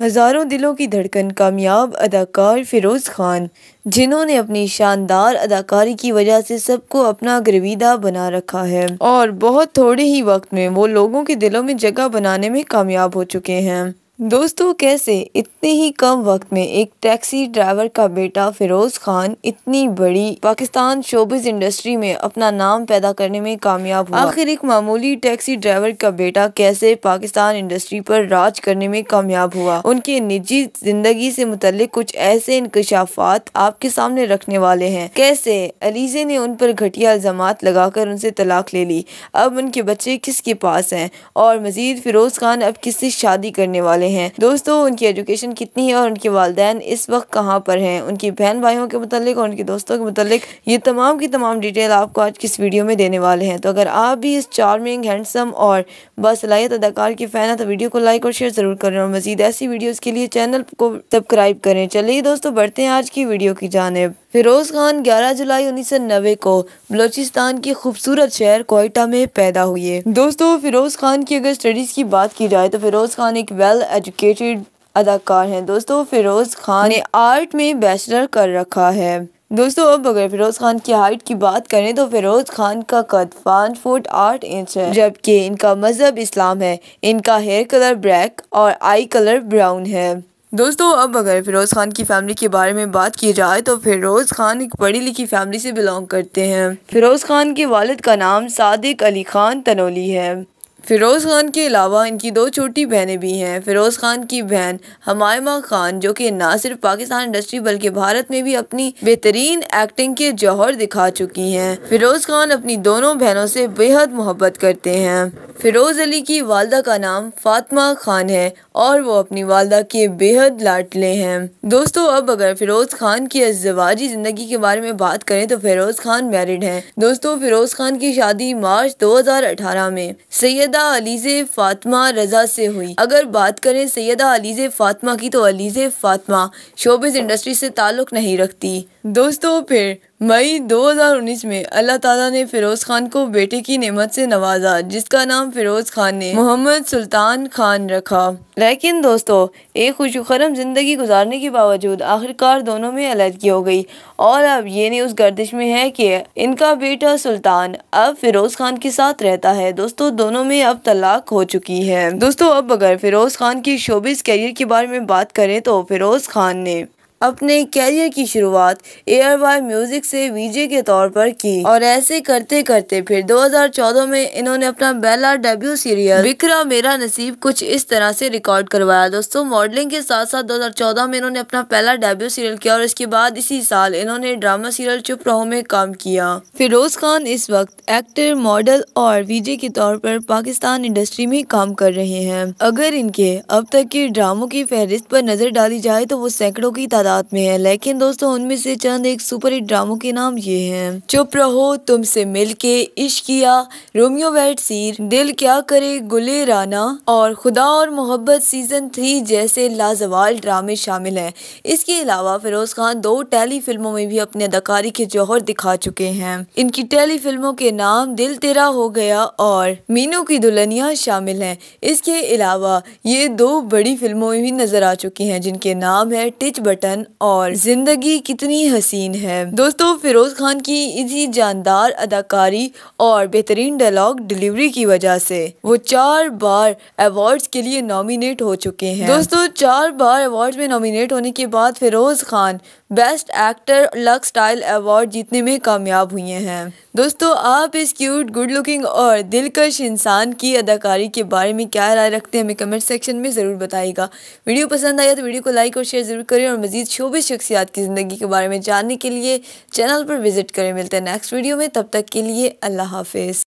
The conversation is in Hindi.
हज़ारों दिलों की धड़कन कामयाब अदाकार फ़िरोज़ खान, जिन्होंने अपनी शानदार अदाकारी की वजह से सबको अपना ग्रविदा बना रखा है। और बहुत थोड़े ही वक्त में वो लोगों के दिलों में जगह बनाने में कामयाब हो चुके हैं। दोस्तों, कैसे? इतने ही कम वक्त में एक टैक्सी ड्राइवर का बेटा फिरोज़ खान इतनी बड़ी पाकिस्तान शोबिस इंडस्ट्री में अपना नाम पैदा करने में कामयाब हुआ। आखिर एक मामूली टैक्सी ड्राइवर का बेटा कैसे पाकिस्तान इंडस्ट्री पर राज करने में कामयाब हुआ? उनके निजी ज़िंदगी से मुतलिक कुछ ऐसे इंकशाफात आपके सामने रखने वाले है। कैसे? अलीजे ने उन पर घटिया इल्ज़ाम लगाकर उनसे तलाक ले ली। अब उनके बच्चे किसके पास है? और मजीद फिरोज़ खान अब किससे शादी करने वाले रहे हैं। दोस्तों, उनकी एजुकेशन कितनी है और उनके वालदेन इस वक्त कहाँ पर हैं? उनकी बहन भाइयों के मतलब और उनके दोस्तों के मतलब ये तमाम की तमाम डिटेल आपको आज किस वीडियो में देने वाले हैं। तो अगर आप भी इस चार्मिंग हैंडसम और बसलाहियत अदाकार की फ़ैन है तो वीडियो को लाइक और शेयर ज़रूर करें और मजीद ऐसी वीडियोज़ के लिए चैनल को सब्सक्राइब करें। चलिए दोस्तों, बढ़ते हैं आज की वीडियो की जानब। फिरोज़ खान 11 जुलाई उन्नीस सौ नब्बे को बलोचिस्तान के खूबसूरत शहर कोयटा में पैदा हुए। दोस्तों, फिरोज़ खान की अगर स्टडीज़ की बात की जाए तो फिरोज़ खान एक वेल एजुकेटेड अदाकार हैं। दोस्तों, फिरोज़ खान ने आर्ट में बैचलर कर रखा है। दोस्तों, अब अगर फिरोज़ खान की हाइट की बात करें तो फिरोज़ खान का कद पाँच फुट आठ इंच है, जबकि इनका मज़हब इस्लाम है। इनका हेयर कलर ब्लैक और आई कलर ब्राउन है। दोस्तों, अब अगर फिरोज़ खान की फैमिली के बारे में बात की जाए तो फिरोज़ खान एक पढ़ी लिखी फैमिली से बिलोंग करते हैं। फिरोज़ खान के वालिद का नाम सादिक अली खान तनोली है। फ़िरोज़ खान के अलावा इनकी दो छोटी बहनें भी हैं। फ़िरोज़ खान की बहन हमायमा खान, जो कि ना सिर्फ़ पाकिस्तान इंडस्ट्री बल्कि भारत में भी अपनी बेहतरीन एक्टिंग के जौहर दिखा चुकी हैं। फ़िरोज़ खान अपनी दोनों बहनों से बेहद मोहब्बत करते हैं। फ़िरोज़ अली की वालदा का नाम फ़ातिमा खान है और वो अपनी वालदा के बेहद लाडले हैं। दोस्तों, अब अगर फ़िरोज़ खान की अजवाजी ज़िंदगी के बारे में बात करें तो फ़िरोज़ खान मैरिड हैं। दोस्तों, फ़िरोज़ खान की शादी मार्च 2018 में। सैदा सैदा अलीज़े फातमा रज़ा से हुई। अगर बात करें सैदा अलीज़ फातमा की तो अलीज़ फातमा शोबिस इंडस्ट्री से ताल्लुक़ नहीं रखती। दोस्तों, फिर मई 2019 में अल्लाह ताला ने फ़िरोज़ खान को बेटे की नेमत से नवाजा, जिसका नाम फ़िरोज़ खान ने मोहम्मद सुल्तान खान रखा। लेकिन दोस्तों, एक खुशखरम ज़िंदगी गुजारने के बावजूद आखिरकार दोनों में अलहदगी हो गई। और अब ये न्यूज़ गर्दिश में है कि इनका बेटा सुल्तान अब फ़िरोज़ खान के साथ रहता है। दोस्तों, दोनों में अब तलाक हो चुकी है। दोस्तों, अब अगर फ़िरोज़ खान की शोबिस कैरियर के बारे में बात करें तो फ़िरोज़ खान ने अपने कैरियर की शुरुआत एयर वाई म्यूज़िक से वीजे के तौर पर की। और ऐसे करते करते फिर 2014 में इन्होंने अपना पहला डेब्यू सीरियल विक्रा मेरा नसीब, कुछ इस तरह से रिकॉर्ड करवाया। दोस्तों मॉडलिंग के साथ साथ 2014 में इन्होंने अपना पहला डेब्यू सीरियल किया और इसके बाद इसी साल इन्होंने ड्रामा सीरियल चुप रहो में काम किया। फिरोज खान इस वक्त एक्टर मॉडल और वीजे के तौर पर पाकिस्तान इंडस्ट्री में काम कर रहे हैं। अगर इनके अब तक के ड्रामों की फहरिस्त पर नज़र डाली जाए तो वो सैकड़ों की तादाद तादाद में है। लेकिन दोस्तों, उनमें से चंद एक सुपर हिट ड्रामों के नाम ये हैं। चुप रहो, तुमसे मिलके इश्किया रोमियो वेट सीर। दिल क्या करे गुले राना। और खुदा और मोहब्बत सीज़न थ्री जैसे लाजवाल ड्रामे शामिल हैं। इसके अलावा फिरोज खान दो टेली फ़िल्मों में भी अपने अदाकारी के जौहर दिखा चुके हैं। इनकी टेली फ़िल्मों के नाम दिल तेरा हो गया और मीनू की दुल्हनिया शामिल हैं। इसके अलावा ये दो बड़ी फ़िल्मों में भी नज़र आ चुकी हैं, जिनके नाम है टिच बटन बयान और ज़िंदगी कितनी हसीन है। दोस्तों, फिरोज खान की इसी जानदार अदाकारी और बेहतरीन डायलॉग डिलीवरी की वजह से वो चार बार अवार्ड्स के लिए नॉमिनेट हो चुके हैं। दोस्तों, चार बार अवार्ड्स में नॉमिनेट होने के बाद Firoz Khan best actor Lux style award जीतने में कामयाब हुए हैं। दोस्तों, आप इस क्यूट गुड लुकिंग और दिलकश इंसान की अदाकारी के बारे में क्या राय रखते हैं हमें कमेंट सेक्शन में ज़रूर बताइएगा। वीडियो पसंद आया तो वीडियो को लाइक और शेयर ज़रूर करें और मजीद शोबिस शख्सियात की ज़िंदगी के बारे में जानने के लिए चैनल पर विज़िट करें। मिलते हैं नेक्स्ट वीडियो में, तब तक के लिए अल्लाह हाफिज़।